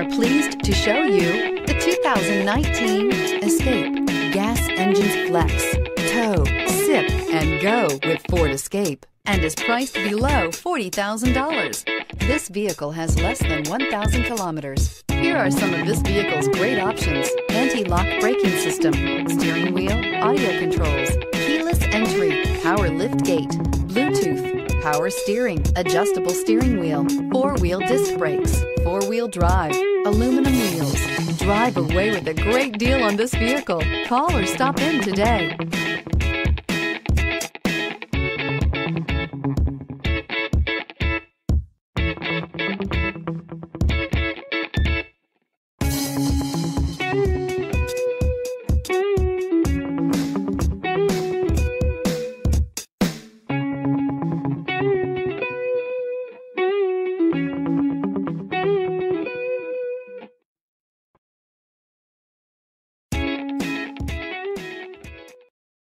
are pleased to show you the 2019 Escape. Gas engines flex, tow, sip, and go with Ford Escape and is priced below $40,000. This vehicle has less than 1,000 kilometers. Here are some of this vehicle's great options. Anti-lock braking system, steering wheel, audio controls, keyless entry, power lift gate, power steering, adjustable steering wheel, four-wheel disc brakes, four-wheel drive, aluminum wheels. Drive away with a great deal on this vehicle. Call or stop in today.